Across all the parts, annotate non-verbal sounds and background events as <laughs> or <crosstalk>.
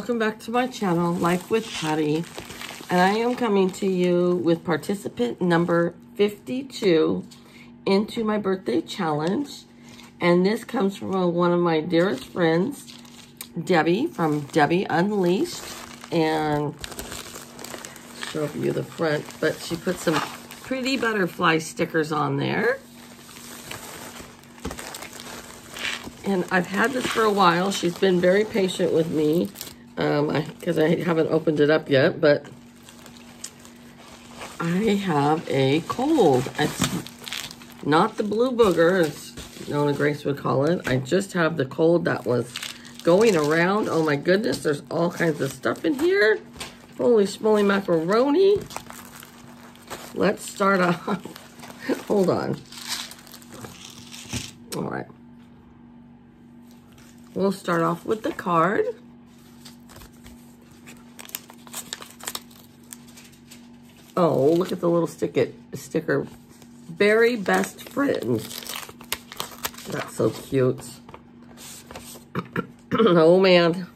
welcome back to my channel, Life with Patti. And I am coming to you with participant number 52 into my birthday challenge. And this comes from one of my dearest friends, Debbie, from Debbie Unleashed. And show you the front, but she put some pretty butterfly stickers on there. And I've had this for a while. She's been very patient with me because um, I, I haven't opened it up yet, but I have a cold. It's not the blue booger, as Nona Grace would call it. I just have the cold that was going around. Oh my goodness, there's all kinds of stuff in here. Holy smoly macaroni. Let's start <laughs> off. Hold on. All right. We'll start off with the card. Oh, look at the little stick sticker. Very best friend. That's so cute. <clears throat> oh man,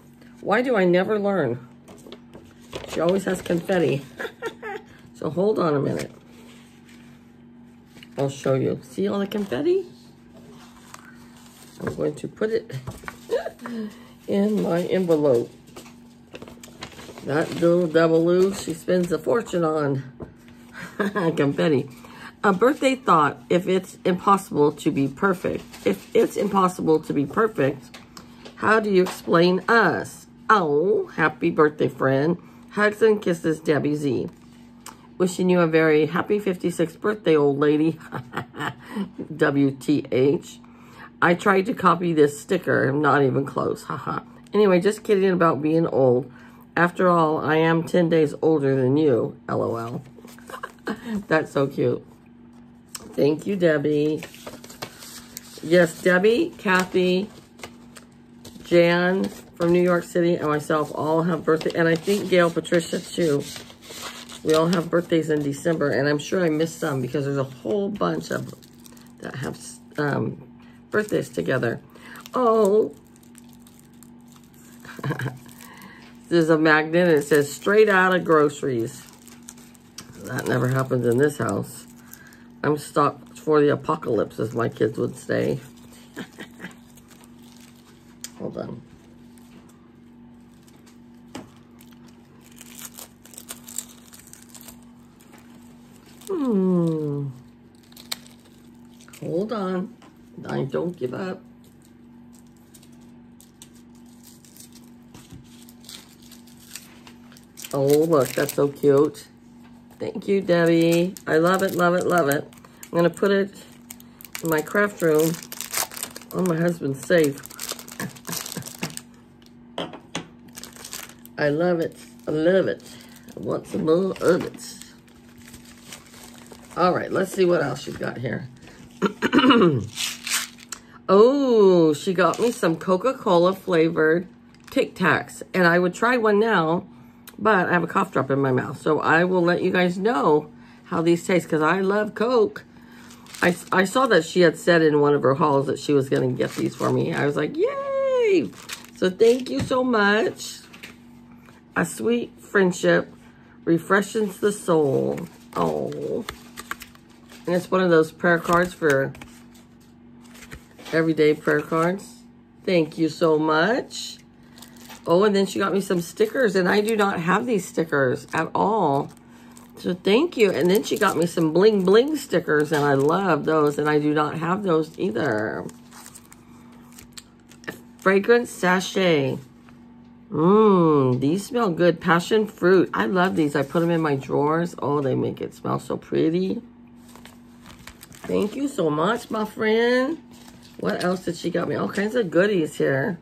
why do I never learn? She always has confetti. <laughs> so hold on a minute. I'll show you. See all the confetti? I'm going to put it <laughs> in my envelope. That little double she spends a fortune on. <laughs> Confetti. A birthday thought, if it's impossible to be perfect, if it's impossible to be perfect, how do you explain us? Oh, happy birthday, friend. Hugs and kisses, Debbie Z. Wishing you a very happy 56th birthday, old lady. <laughs> WTH. I tried to copy this sticker. I'm not even close. Haha. anyway, just kidding about being old. After all, I am 10 days older than you. LOL. <laughs> That's so cute. Thank you, Debbie. Yes, Debbie, Kathy, Jan from New York City, and myself all have birthday. And I think Gail Patricia, too. We all have birthdays in December, and I'm sure I missed some because there's a whole bunch of that have um, birthdays together. Oh. <laughs> There's a magnet and it says straight out of groceries. That never happens in this house. I'm stocked for the apocalypse, as my kids would say. <laughs> Hold on. Hmm. Hold on. I don't give up. Oh, look, that's so cute. Thank you, Debbie. I love it, love it, love it. I'm going to put it in my craft room on my husband's safe. I love it. I love it. I want some more of it. All right, let's see what else she's got here. <clears throat> Oh, she got me some Coca-Cola flavored Tic Tacs. And I would try one now, but I have a cough drop in my mouth. So I will let you guys know how these taste because I love Coke. I, I saw that she had said in one of her hauls that she was going to get these for me. I was like, yay! So thank you so much. A sweet friendship refreshes the soul. Oh. And it's one of those prayer cards for everyday prayer cards. Thank you so much. Oh, and then she got me some stickers, and I do not have these stickers at all. So thank you. And then she got me some bling bling stickers, and I love those, and I do not have those either. Fragrance sachet. Mmm, these smell good. Passion fruit. I love these. I put them in my drawers. Oh, they make it smell so pretty. Thank you so much, my friend. What else did she got me? All kinds of goodies here.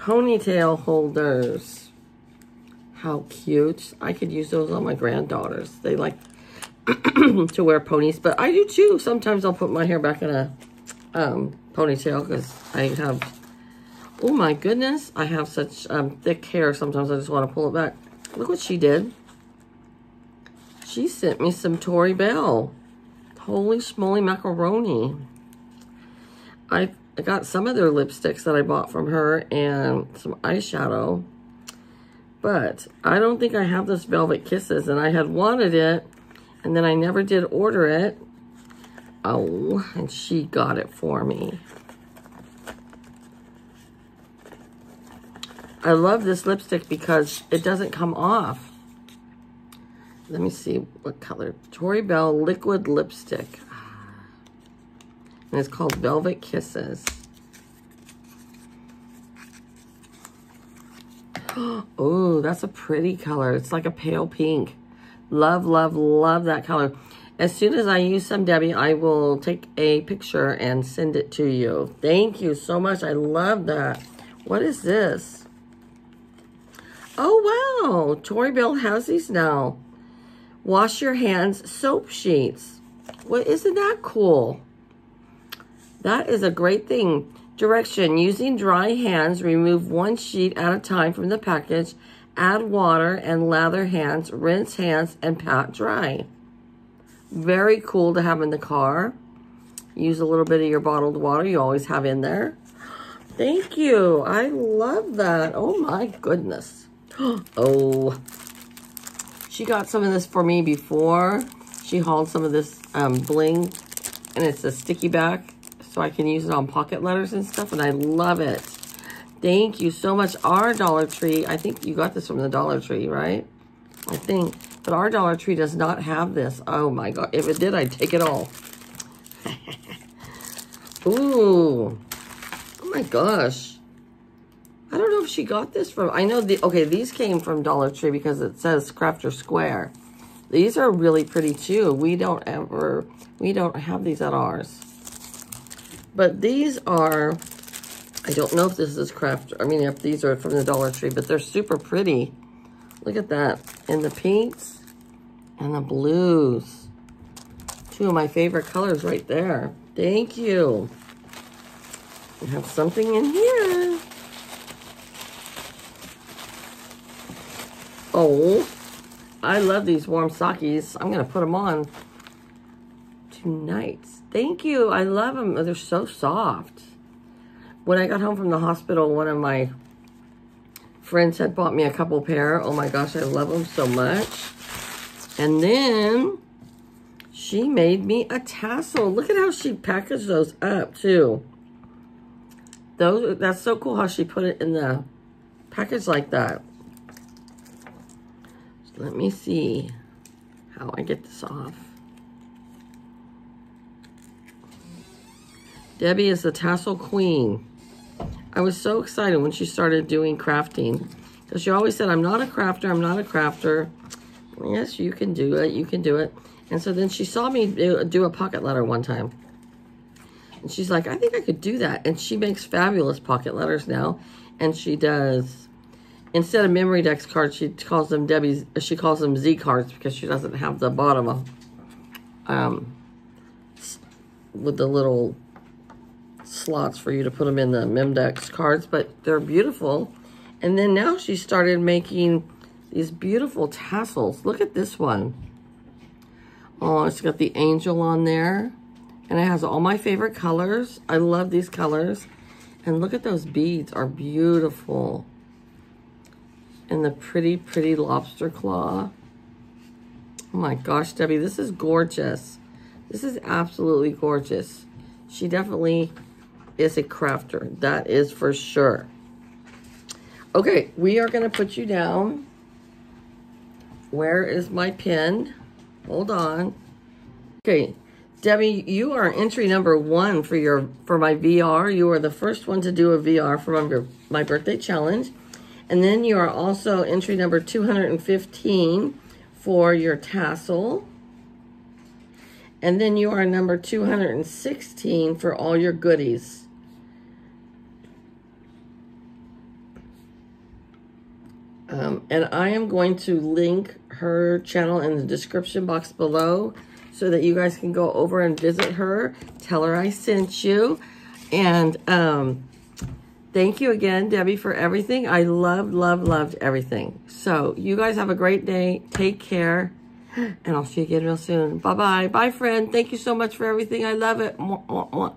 Ponytail holders. How cute. I could use those on my granddaughters. They like <clears throat> to wear ponies, but I do too. Sometimes I'll put my hair back in a um, ponytail because I have, oh my goodness, I have such um, thick hair. Sometimes I just want to pull it back. Look what she did. She sent me some Tori Belle. Holy smoly macaroni. I I got some other lipsticks that I bought from her and some eyeshadow. But I don't think I have this Velvet Kisses. And I had wanted it. And then I never did order it. Oh, and she got it for me. I love this lipstick because it doesn't come off. Let me see what color. Tori Belle Liquid Lipstick. And it's called Velvet Kisses. <gasps> Oh, that's a pretty color. It's like a pale pink. Love, love, love that color. As soon as I use some, Debbie, I will take a picture and send it to you. Thank you so much. I love that. What is this? Oh, wow. Tori Belle has these now. Wash your hands soap sheets. Well, isn't that cool? That is a great thing. Direction, using dry hands, remove one sheet at a time from the package, add water and lather hands, rinse hands, and pat dry. Very cool to have in the car. Use a little bit of your bottled water you always have in there. Thank you. I love that. Oh my goodness. <gasps> Oh, she got some of this for me before. She hauled some of this um, bling and it's a sticky back so I can use it on pocket letters and stuff, and I love it. Thank you so much. Our Dollar Tree, I think you got this from the Dollar Tree, right? I think. But our Dollar Tree does not have this. Oh my God. If it did, I'd take it all. <laughs> Ooh. Oh my gosh. I don't know if she got this from, I know the, okay, these came from Dollar Tree because it says Crafter Square. These are really pretty too. We don't ever, we don't have these at ours. But these are, I don't know if this is craft, I mean, if these are from the Dollar Tree, but they're super pretty. Look at that. And the pinks and the blues. Two of my favorite colors right there. Thank you. We have something in here. Oh, I love these warm Sakis. I'm going to put them on tonight. Thank you. I love them. Oh, they're so soft. When I got home from the hospital, one of my friends had bought me a couple pair. Oh my gosh, I love them so much. And then she made me a tassel. Look at how she packaged those up too. Those that's so cool how she put it in the package like that. let me see how I get this off. Debbie is the tassel queen. I was so excited when she started doing crafting because she always said, I'm not a crafter, I'm not a crafter. Yes, you can do it, you can do it. And so then she saw me do, a pocket letter one time. And she's like, I think I could do that. And she makes fabulous pocket letters now. And she does, instead of Memorydex cards, she calls them Debbie's, she calls them Z cards because she doesn't have the bottom of, um, with the little slots for you to put them in the Memdex cards, but they're beautiful. And then now she started making these beautiful tassels. Look at this one. Oh, it's got the angel on there. And it has all my favorite colors. I love these colors. And look at those beads are beautiful. And the pretty, pretty lobster claw. Oh my gosh, Debbie, this is gorgeous. This is absolutely gorgeous. She definitely is a crafter. That is for sure. Okay, we are going to put you down. Where is my pen? Hold on. Okay, Debbie, you are entry number one for your for my VR. You are the first one to do a VR for my birthday challenge. And then you are also entry number 215 for your tassel. And then you are number 216 for all your goodies. Um, and I am going to link her channel in the description box below so that you guys can go over and visit her. Tell her I sent you. And um, thank you again, Debbie, for everything. I loved, loved, loved everything. So you guys have a great day. Take care. And I'll see you again real soon. Bye-bye. Bye, friend. Thank you so much for everything. I love it. Mwah, mwah, mwah.